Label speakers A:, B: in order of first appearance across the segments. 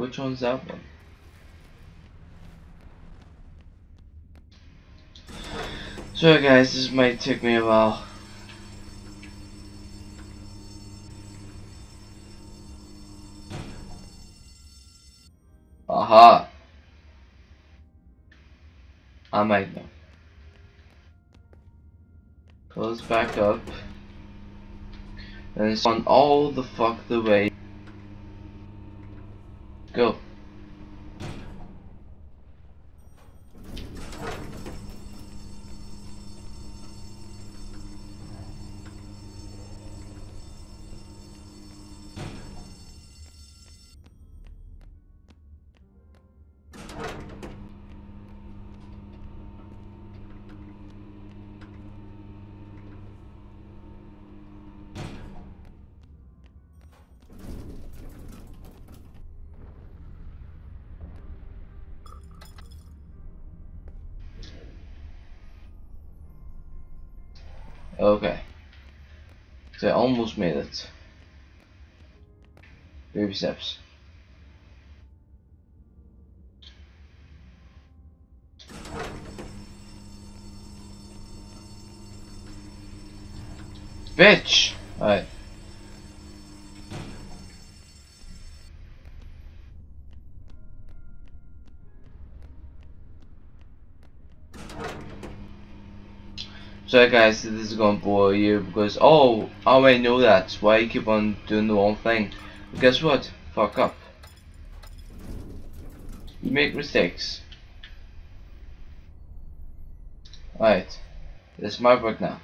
A: which one's that one? So guys, this might take me a while. Aha! I might know. Close back up. And spawn all the fuck the way. Okay. So I almost made it. Baby steps. Bitch! Alright. So guys, this is gonna bore you because oh, I already know that. Why you keep on doing the wrong thing? But guess what? Fuck up. You make mistakes. Alright. It's my work now.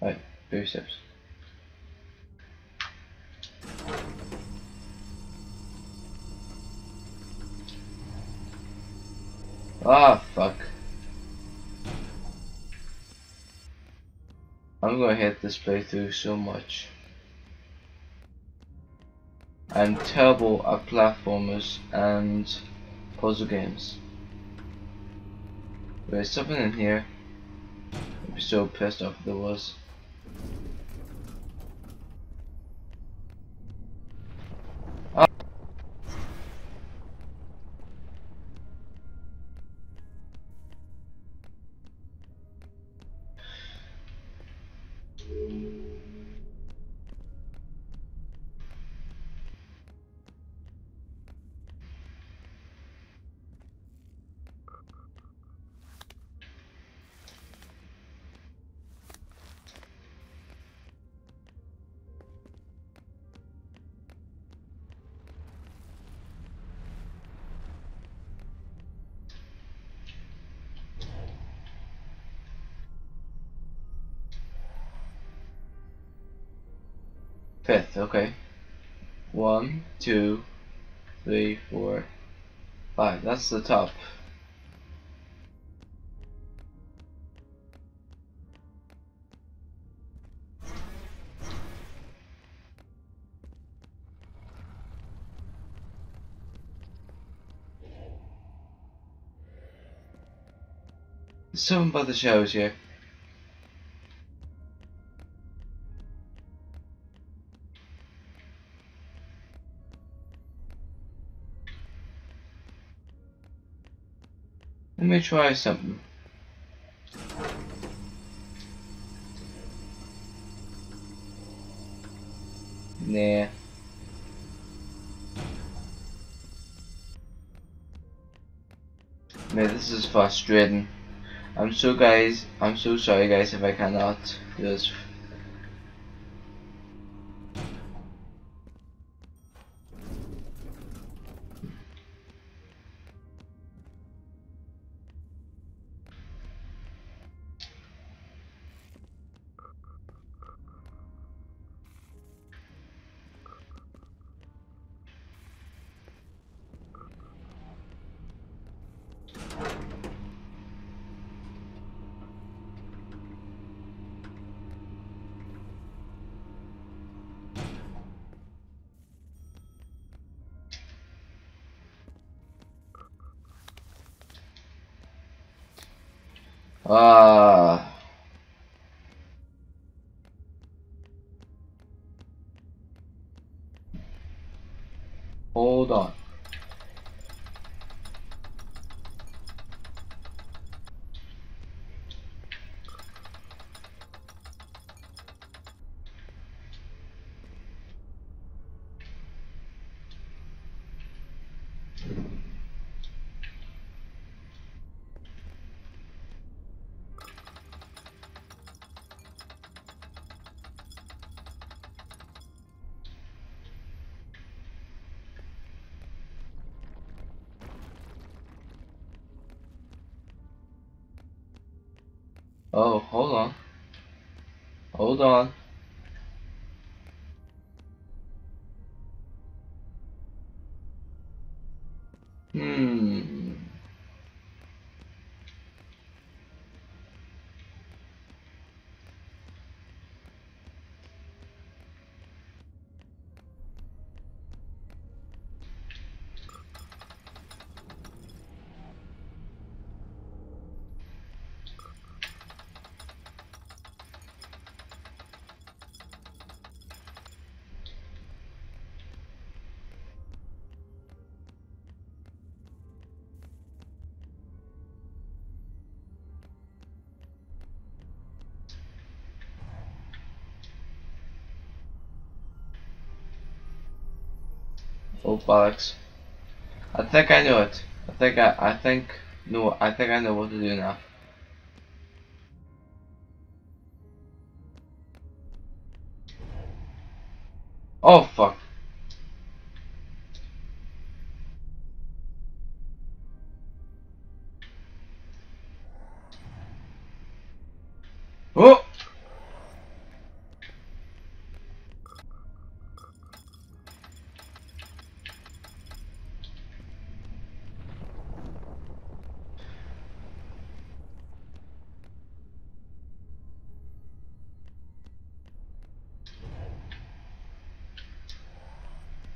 A: Alright, baby steps. Ah, fuck. I'm gonna hate this playthrough so much. I'm terrible at platformers and puzzle games. There's something in here. I'd be so pissed off if there was. Fifth, okay. One, two, three, four, five. That's the top. Something about the shows here. Let me try something. Nah. Man, this is frustrating. I'm so guys, I'm so sorry guys if I cannot do this Ah. Oh, hold on. Hold on. Hmm. Oh bollocks. I think I know it. I think I I think no I think I know what to do now. Oh fuck. Oh!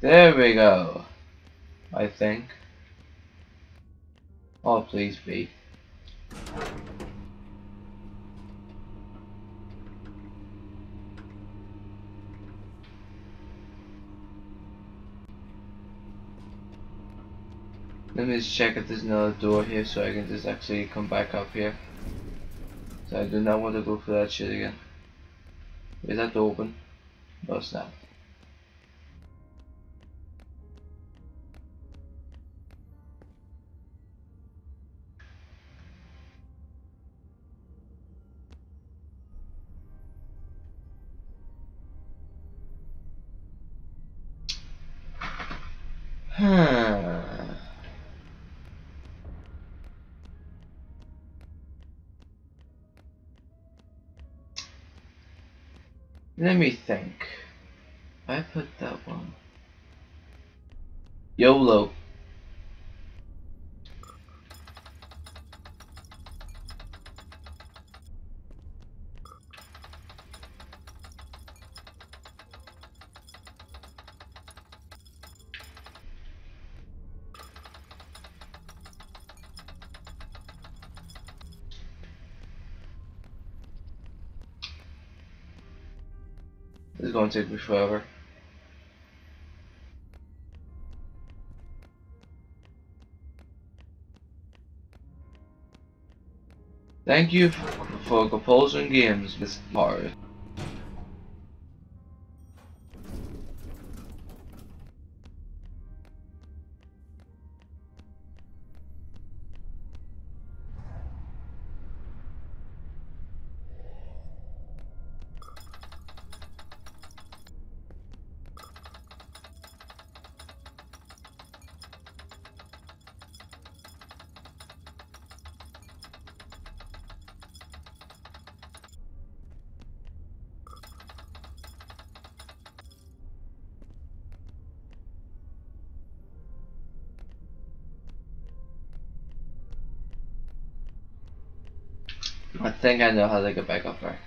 A: There we go. I think. Oh, please be. Let me just check if there's another door here so I can just actually come back up here. So I do not want to go for that shit again. Is that open? No, it's not. Let me think. I put that one. YOLO. This is going to take me forever. Thank you for composing games, Mr. Mario. I think I know how to get back up there.